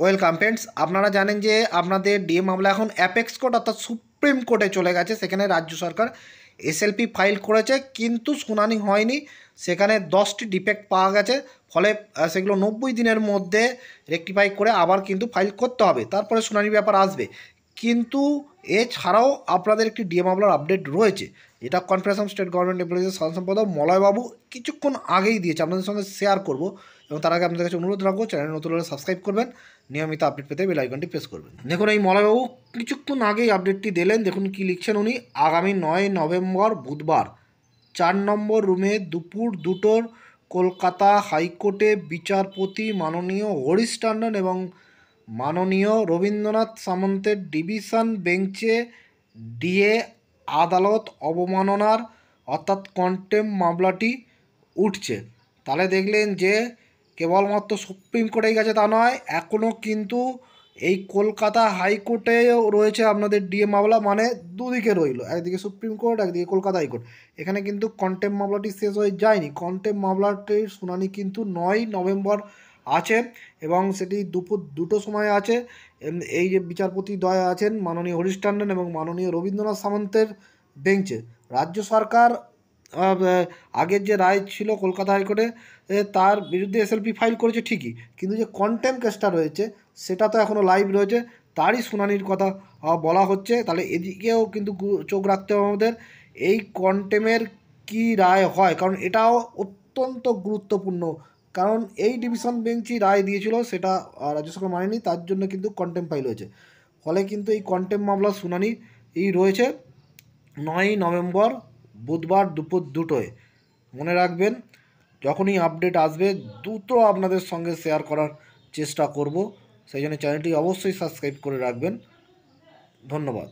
Welcome friends আপনারা জানেন যে আপনাদের ডিএ মামলা এখন অ্যাপেক্স কোর্ট অর্থাৎ সুপ্রিম কোর্টে চলে গেছে, সেখানে রাজ্য সরকার এসএলপি ফাইল করেছে, কিন্তু শুনানি হয়নি। সেখানে দশটি ডিফেক্ট পাওয়া গেছে, ফলে সেগুলো নব্বই দিনের মধ্যে রেকটিফাই করে আবার কিন্তু ফাইল করতে হবে। তারপরে শুনানির ব্যাপার আসবে। কিন্তু এছাড়াও আপনাদের একটি ডিএ মামলার আপডেট রয়েছে। এটা কনফারেন্স অফ স্টেট গভর্নমেন্ট এমপ্লয়িজের সাধারণ সম্পাদক মলয়বাবু কিছুক্ষণ আগেই দিয়েছে। আপনাদের সঙ্গে শেয়ার করব এবং তার আগে আপনাদের কাছে অনুরোধ রাখব চ্যানেল নতুন হলে সাবস্ক্রাইব করবেন, নিয়মিত আপডেট পেতে বেল আইকনটি প্রেস করবেন। দেখুন, এই মলয়বাবু কিছুক্ষণ আগেই আপডেটটি দিলেন। দেখুন কি লিখছেন উনি। আগামী নয় নভেম্বর বুধবার, চার নম্বর রুমে দুপুর দুটোর কলকাতা হাইকোর্টে বিচারপতি মাননীয় হরিশ টান্ডন এবং মাননীয় রবীন্দ্রনাথ সামন্তের ডিভিশন বেঞ্চে ডিএ আদালত অবমাননার, অর্থাৎ কন্টেম মামলাটি উঠছে। তাহলে দেখলেন যে কেবলমাত্র সুপ্রিম কোর্টেই গেছে তা নয় এখনও কিন্তু এই কলকাতা হাইকোর্টেও রয়েছে আপনাদের ডিএ মামলা মানে দুদিকে রইল, একদিকে সুপ্রিম কোর্ট, একদিকে কলকাতা হাইকোর্ট। এখানে কিন্তু কন্টেম মামলাটি শেষ হয়ে যায়নি। কন্টেম মামলাটির শুনানি কিন্তু নয় নভেম্বর আছে এবং সেটি দুপুর দুটো সময় আছে। এই যে বিচারপতি দ্বয় আছেন, মাননীয় হরিশ টান্ডন এবং মাননীয় রবীন্দ্রনাথ সামন্তের বেঞ্চে। রাজ্য সরকার আগের যে রায় ছিল কলকাতা হাইকোর্টে তার বিরুদ্ধে এসএলপি ফাইল করেছে ঠিকই, কিন্তু যে কন্টেম কেসটা রয়েছে, সেটা তো এখনও লাইভ রয়েছে। তারই শুনানির কথা বলা হচ্ছে। তাহলে এদিকেও কিন্তু চোখ রাখতে হবে আমাদের, এই কন্টেমের কি রায় হয়? কারণ এটাও অত্যন্ত গুরুত্বপূর্ণ কারণ এই ডিভিশন বেঞ্চই রায় দিয়েছিল, সেটা রাজ্য সরকার মানেনি, তার জন্য কিন্তু কন্টেম ফাইল হয়েছে। ফলে কিন্তু এই কন্টেম মামলার শুনানি এই রয়েছে নয়ই নভেম্বর বুধবার দুপুর দুটোয়। মনে রাখবেন, যখনই আপডেট আসবে, দ্রুত আপনাদের সঙ্গে শেয়ার করার চেষ্টা করব। সেই জন্য চ্যানেলটি অবশ্যই সাবস্ক্রাইব করে রাখবেন। ধন্যবাদ।